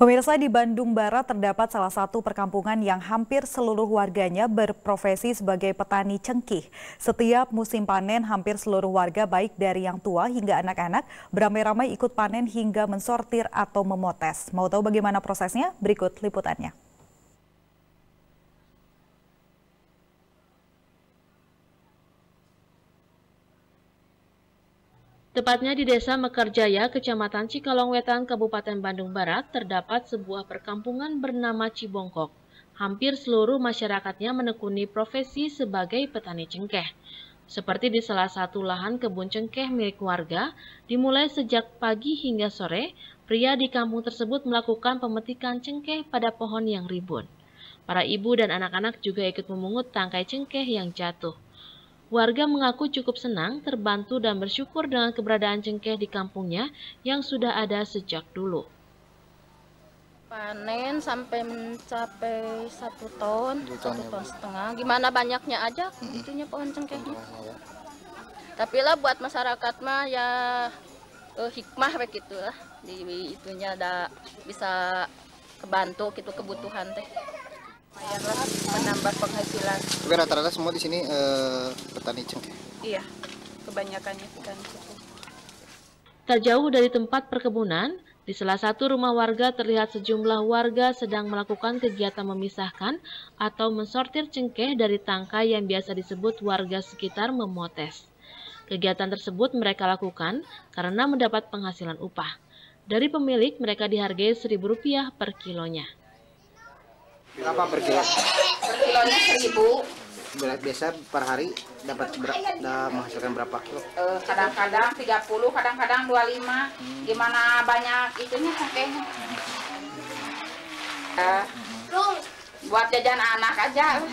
Pemirsa di Bandung Barat terdapat salah satu perkampungan yang hampir seluruh warganya berprofesi sebagai petani cengkih. Setiap musim panen, hampir seluruh warga baik dari yang tua hingga anak-anak beramai-ramai ikut panen hingga mensortir atau memotes. Mau tahu bagaimana prosesnya? Berikut liputannya. Tepatnya di Desa Mekarjaya, Kecamatan Cikalong Wetan, Kabupaten Bandung Barat, terdapat sebuah perkampungan bernama Cibongkok. Hampir seluruh masyarakatnya menekuni profesi sebagai petani cengkeh. Seperti di salah satu lahan kebun cengkeh milik warga, dimulai sejak pagi hingga sore, pria di kampung tersebut melakukan pemetikan cengkeh pada pohon yang ribun. Para ibu dan anak-anak juga ikut memungut tangkai cengkeh yang jatuh. Warga mengaku cukup senang, terbantu dan bersyukur dengan keberadaan cengkeh di kampungnya yang sudah ada sejak dulu. Panen sampai mencapai satu ton, satu ton setengah. Gimana banyaknya aja itunya pohon cengkehnya. Tapi lah buat masyarakat mah ya eh, hikmah begitu lah. Di itunya ada bisa kebantu gitu kebutuhan teh menambah penghasilan. Tapi rata-rata semua di sini eh, petani cengkeh. Iya, kebanyakannya petani cengkeh. Tak jauh dari tempat perkebunan, di salah satu rumah warga terlihat sejumlah warga sedang melakukan kegiatan memisahkan atau mensortir cengkeh dari tangkai yang biasa disebut warga sekitar memotes. Kegiatan tersebut mereka lakukan karena mendapat penghasilan upah. Dari pemilik, mereka dihargai Rp1.000 per kilonya. Berapa per kilo? Per kilonya seribu. Biasa per hari dapat ber menghasilkan berapa kilo? Eh, kadang-kadang tiga puluh, kadang-kadang dua lima. Gimana banyak itunya cengkehnya. Uh, buat jajan anak aja.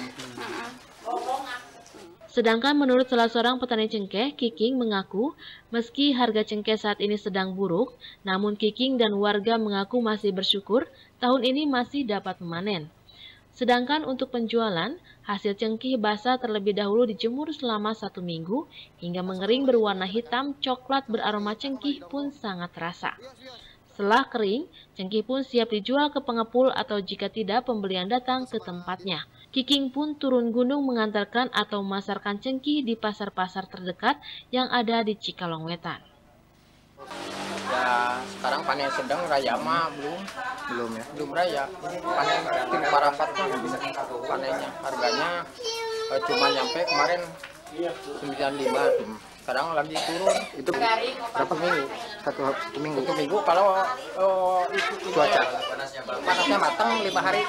Sedangkan menurut salah seorang petani cengkeh, Kiking mengaku meski harga cengkeh saat ini sedang buruk, namun Kiking dan warga mengaku masih bersyukur tahun ini masih dapat memanen. Sedangkan untuk penjualan, hasil cengkih basah terlebih dahulu dijemur selama satu minggu hingga mengering berwarna hitam coklat beraroma cengkih pun sangat terasa. Setelah kering, cengkih pun siap dijual ke pengepul atau jika tidak pembelian datang ke tempatnya. Kiking pun turun gunung mengantarkan atau memasarkan cengkih di pasar-pasar terdekat yang ada di Cikalongwetan. Ya sekarang panen sedang raya mah belum. Belum ya? Belum raya. Panen tim parapat mah panennya. Harganya eh, cuma nyampe kemarin 95 sekarang lagi turun. Itu berapa? Minggu satu satu minggu? Satu minggu kalau oh, itu, cuaca? panasnya matang lima hari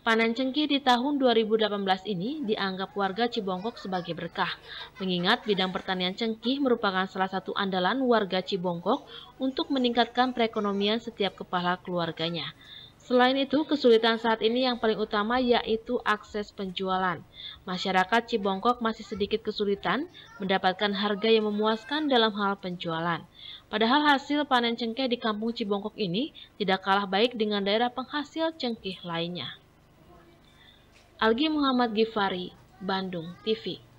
Panen cengkih di tahun 2018 ini dianggap warga Cibongkok sebagai berkah, mengingat bidang pertanian cengkih merupakan salah satu andalan warga Cibongkok untuk meningkatkan perekonomian setiap kepala keluarganya. Selain itu, kesulitan saat ini yang paling utama yaitu akses penjualan. Masyarakat Cibongkok masih sedikit kesulitan mendapatkan harga yang memuaskan dalam hal penjualan. Padahal hasil panen cengkeh di kampung Cibongkok ini tidak kalah baik dengan daerah penghasil cengkih lainnya. Algi Muhammad Gifari, Bandung TV